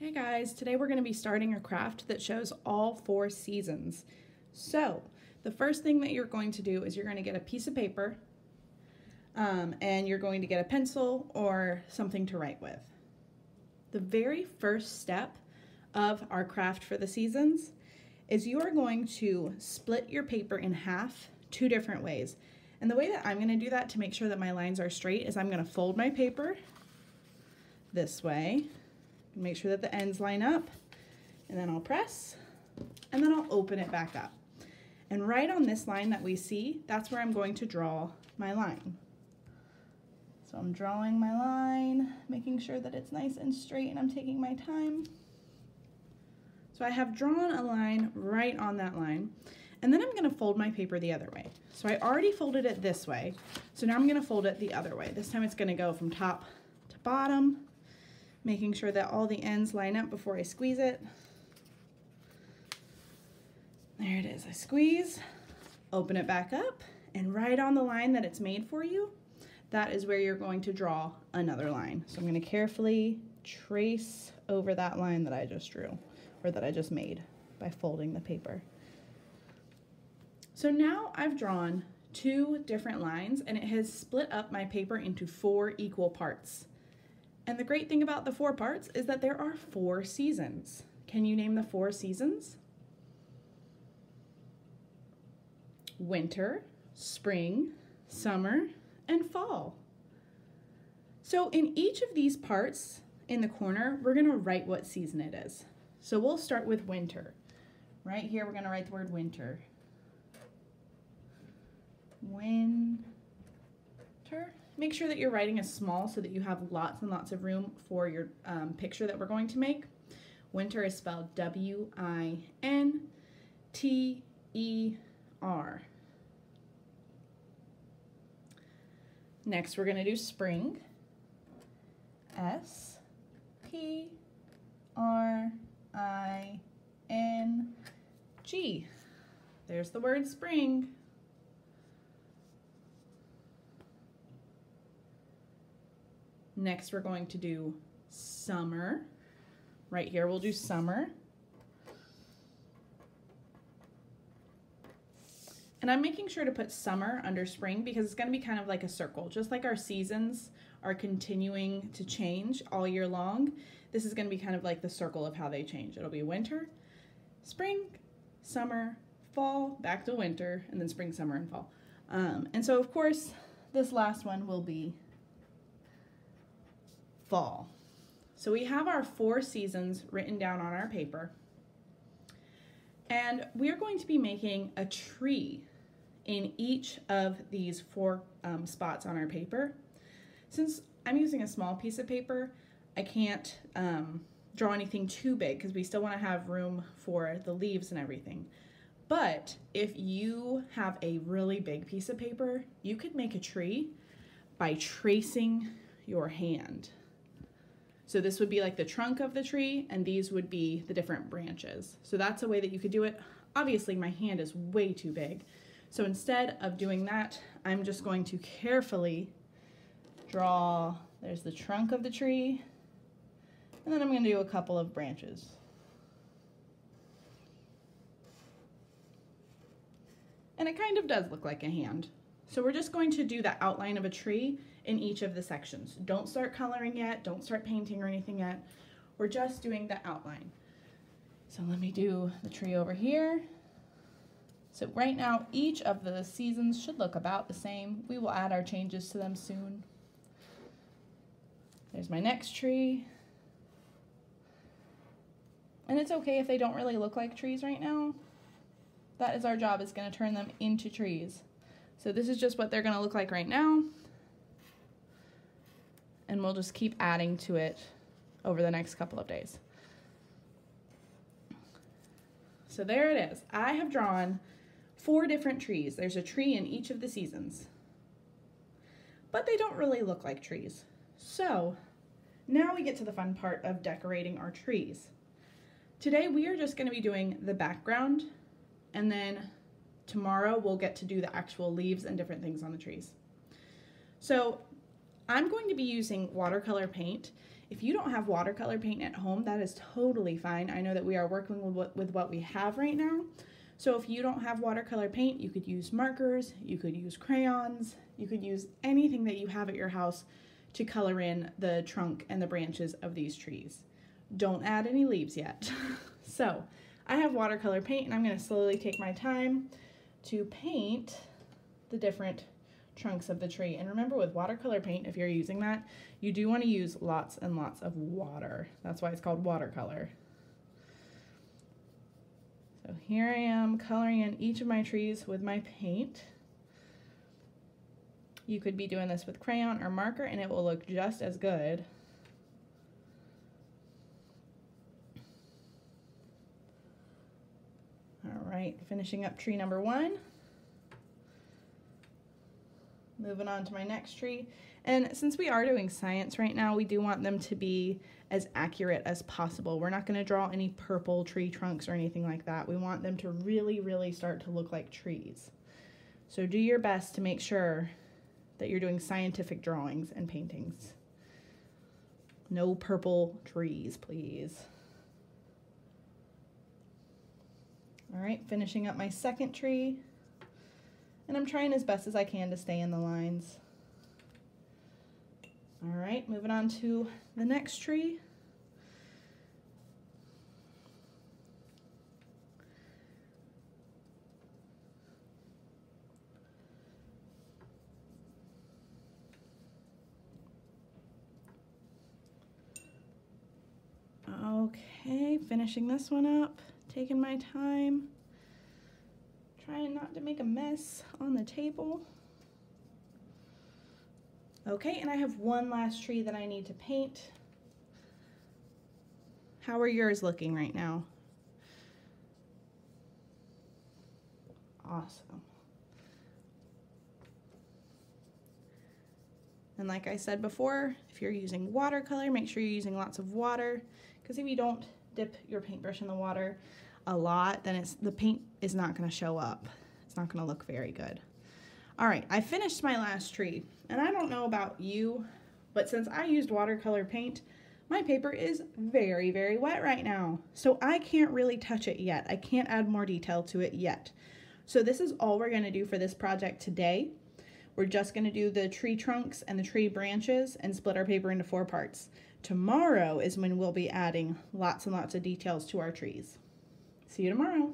Hey guys, today we're going to be starting a craft that shows all four seasons. So, the first thing that you're going to do is you're going to get a piece of paper um, and you're going to get a pencil or something to write with. The very first step of our craft for the seasons is you are going to split your paper in half two different ways. And the way that I'm going to do that to make sure that my lines are straight is I'm going to fold my paper this way Make sure that the ends line up and then I'll press and then I'll open it back up. And right on this line that we see, that's where I'm going to draw my line. So I'm drawing my line, making sure that it's nice and straight and I'm taking my time. So I have drawn a line right on that line. And then I'm gonna fold my paper the other way. So I already folded it this way. So now I'm gonna fold it the other way. This time it's gonna go from top to bottom making sure that all the ends line up before I squeeze it. There it is, I squeeze, open it back up, and right on the line that it's made for you, that is where you're going to draw another line. So I'm gonna carefully trace over that line that I just drew, or that I just made by folding the paper. So now I've drawn two different lines and it has split up my paper into four equal parts. And the great thing about the four parts is that there are four seasons. Can you name the four seasons? Winter, spring, summer, and fall. So in each of these parts in the corner, we're gonna write what season it is. So we'll start with winter. Right here, we're gonna write the word winter. Winter. Make sure that you're writing is small so that you have lots and lots of room for your um, picture that we're going to make. Winter is spelled W-I-N-T-E-R. Next, we're going to do spring. S P R I N G. There's the word spring. Next, we're going to do summer. Right here, we'll do summer. And I'm making sure to put summer under spring because it's going to be kind of like a circle. Just like our seasons are continuing to change all year long, this is going to be kind of like the circle of how they change. It'll be winter, spring, summer, fall, back to winter, and then spring, summer, and fall. Um, and so, of course, this last one will be fall. So we have our four seasons written down on our paper. And we are going to be making a tree in each of these four um, spots on our paper. Since I'm using a small piece of paper, I can't um, draw anything too big because we still want to have room for the leaves and everything. But if you have a really big piece of paper, you could make a tree by tracing your hand. So this would be like the trunk of the tree and these would be the different branches. So that's a way that you could do it. Obviously my hand is way too big. So instead of doing that, I'm just going to carefully draw, there's the trunk of the tree, and then I'm gonna do a couple of branches. And it kind of does look like a hand. So we're just going to do the outline of a tree in each of the sections. Don't start coloring yet, don't start painting or anything yet. We're just doing the outline. So let me do the tree over here. So right now, each of the seasons should look about the same. We will add our changes to them soon. There's my next tree. And it's okay if they don't really look like trees right now. That is our job, is gonna turn them into trees. So this is just what they're gonna look like right now and we'll just keep adding to it over the next couple of days. So there it is. I have drawn four different trees. There's a tree in each of the seasons, but they don't really look like trees. So now we get to the fun part of decorating our trees. Today we are just gonna be doing the background and then tomorrow we'll get to do the actual leaves and different things on the trees. So I'm going to be using watercolor paint If you don't have watercolor paint at home, that is totally fine. I know that we are working with what, with what we have right now. So if you don't have watercolor paint, you could use markers, you could use crayons, you could use anything that you have at your house to color in the trunk and the branches of these trees. Don't add any leaves yet. so I have watercolor paint and I'm gonna slowly take my time to paint the different trunks of the tree. And remember with watercolor paint, if you're using that, you do want to use lots and lots of water. That's why it's called watercolor. So here I am coloring in each of my trees with my paint. You could be doing this with crayon or marker and it will look just as good. All right, finishing up tree number one. Moving on to my next tree. And since we are doing science right now, we do want them to be as accurate as possible. We're not going to draw any purple tree trunks or anything like that. We want them to really, really start to look like trees. So do your best to make sure that you're doing scientific drawings and paintings. No purple trees, please. All right, finishing up my second tree. And I'm trying as best as I can to stay in the lines. All right, moving on to the next tree. Okay, finishing this one up, taking my time, trying not to make a mess on the table. Okay, and I have one last tree that I need to paint. How are yours looking right now? Awesome. And like I said before, if you're using watercolor, make sure you're using lots of water because if you don't dip your paintbrush in the water a lot, then it's the paint is not going to show up. It's not going to look very good. All right, I finished my last tree, and I don't know about you, but since I used watercolor paint, my paper is very, very wet right now. So I can't really touch it yet. I can't add more detail to it yet. So this is all we're gonna do for this project today. We're just gonna do the tree trunks and the tree branches and split our paper into four parts. Tomorrow is when we'll be adding lots and lots of details to our trees. See you tomorrow.